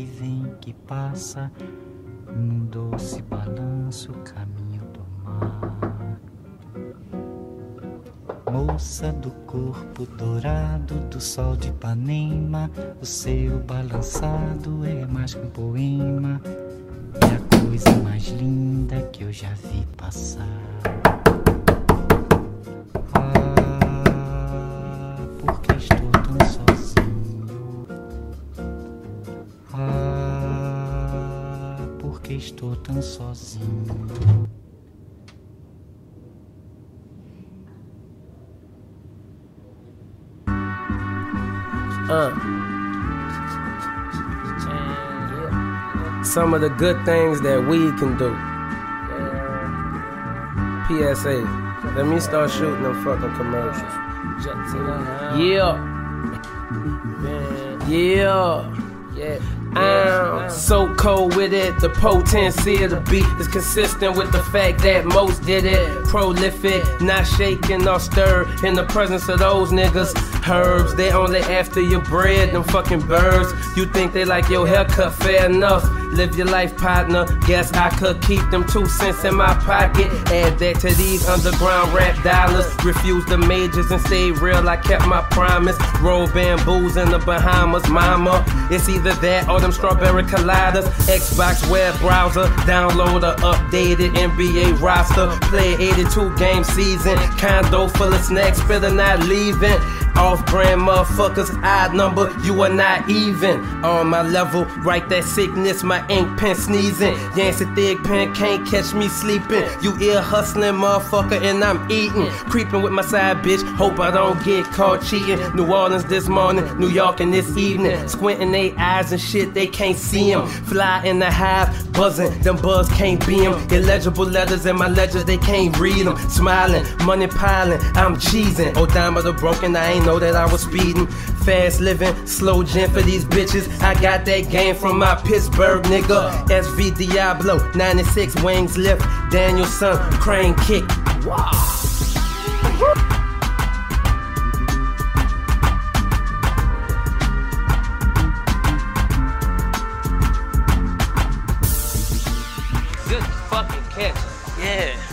que vem, que passa, num doce balanço, caminho do mar. Moça do corpo dourado do sol de Ipanema, o seu balançado é mais que um poema. É a coisa mais linda que eu já vi passar. Porque estou tão sozinho. Uh. Some of the good things that we can do. PSA. Let me start shooting them fucking commercials. Yeah. Yeah. Yeah. So cold with it. The potency of the beat is consistent with the fact that most did it. Prolific, not shaken or stirred in the presence of those niggas. Herbs, they only after your bread, them fucking birds. You think they like your haircut, fair enough. Live your life, partner. Guess I could keep them two cents in my pocket. Add that to these underground rap dollars. Refuse the majors and stay real. I kept my promise. Roll bamboos in the Bahamas, mama. It's either that or them strawberry colliders. Xbox web browser. Download a updated NBA roster. Play 82 game season. Condo full of snacks, better not leaving. Off brand motherfuckers, odd number, you are not even on my level. Write that sickness, my ink pen sneezing. Yancey thick pen can't catch me sleeping. You ear hustling motherfucker, and I'm eating. Creeping with my side bitch, hope I don't get caught cheating. New Orleans this morning, New York in this evening. Squinting they eyes and shit, they can't see them. Fly in the hive, buzzing, them buzz can't be them. Illegible letters in my ledgers, they can't read them. Smiling, money piling, I'm cheesing. Odometer broken, I ain't know that I was speeding. Fast living, slow gen for these bitches. I got that game from my Pittsburgh nigga. SV Diablo, 96 wings lift. Daniel-san, crane kick. Wow. Yeah.